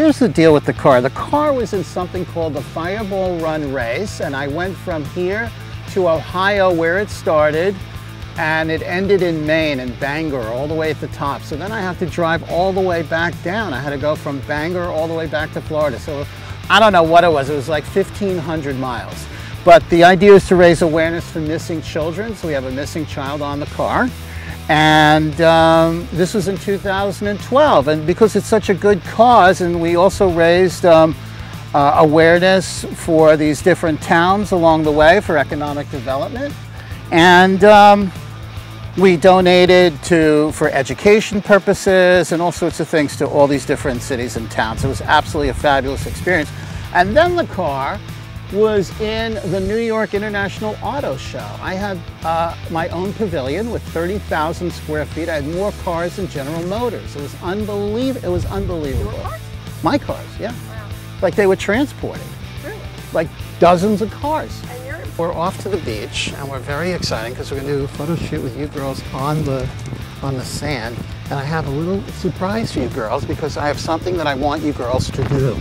Here's the deal with the car. The car was in something called the Fireball Run Race, and I went from here to Ohio where it started, and it ended in Maine in Bangor all the way at the top. So then I have to drive all the way back down. I had to go from Bangor all the way back to Florida. So I don't know what it was. It was like 1,500 miles. But the idea is to raise awareness for missing children. So we have a missing child on the car. And um, this was in 2012. And because it's such a good cause, and we also raised um, uh, awareness for these different towns along the way for economic development. And um, we donated to for education purposes and all sorts of things to all these different cities and towns. It was absolutely a fabulous experience. And then the car was in the New York International Auto Show. I had uh, my own pavilion with 30,000 square feet. I had more cars than General Motors. It was unbelievable. It was unbelievable. cars? My cars, yeah. Wow. Like they were transporting, Really? like dozens of cars. And you're We're off to the beach and we're very excited because we're going to do a photo shoot with you girls on the on the sand. And I have a little surprise for you girls because I have something that I want you girls to do.